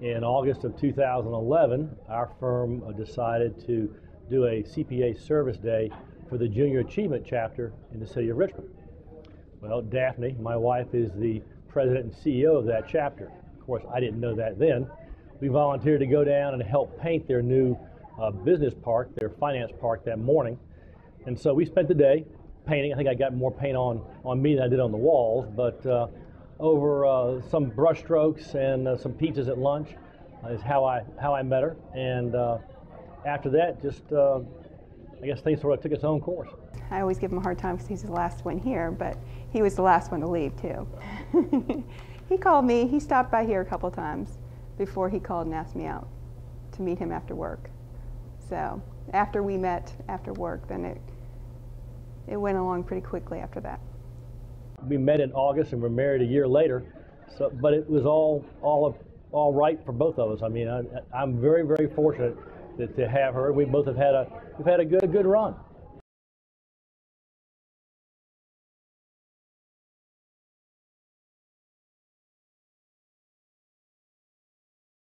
In August of 2011, our firm decided to do a CPA service day for the Junior Achievement chapter in the city of Richmond. Well, Daphne, my wife, is the president and CEO of that chapter. Of course, I didn't know that then. We volunteered to go down and help paint their new uh, business park, their finance park, that morning. And so we spent the day painting. I think I got more paint on, on me than I did on the walls, but uh, over uh, some brush strokes and uh, some pizzas at lunch is how I, how I met her. And uh, after that, just uh, I guess things sort of took its own course. I always give him a hard time because he's the last one here, but he was the last one to leave too. he called me, he stopped by here a couple times before he called and asked me out to meet him after work. So after we met after work, then it, it went along pretty quickly after that. We met in August and were married a year later. So, but it was all all all right for both of us. I mean, I, I'm very very fortunate that, to have her. We both have had a we've had a good a good run.